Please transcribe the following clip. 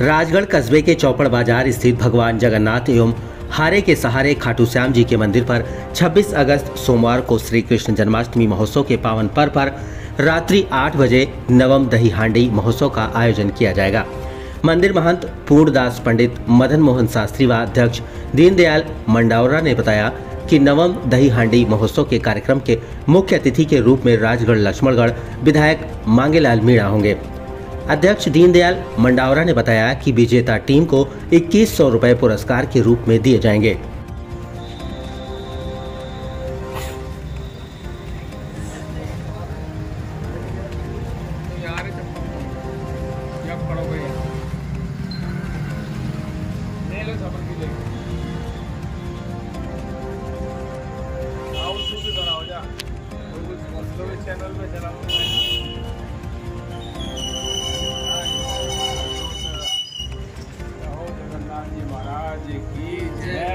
राजगढ़ कस्बे के चौपड़ बाज़ार स्थित भगवान जगन्नाथ एवं हारे के सहारे खाटू श्याम जी के मंदिर पर 26 अगस्त सोमवार को श्री कृष्ण जन्माष्टमी महोत्सव के पावन पर्व पर रात्रि 8 बजे नवम दही हांडी महोत्सव का आयोजन किया जाएगा। मंदिर महंत पूर्णदास पंडित मदन मोहन शास्त्री व अध्यक्ष दीनदयाल मंडावरा ने बताया कि नवम दही हांडी महोत्सव के कार्यक्रम के मुख्य अतिथि के रूप में राजगढ़ लक्ष्मणगढ़ विधायक मांगेलाल मीणा होंगे। अध्यक्ष दीनदयाल मंडावरा ने बताया कि विजेता टीम को इक्कीस सौ रुपए पुरस्कार के रूप में दिए जाएँगे। पढ़ोगे महाराज की जय।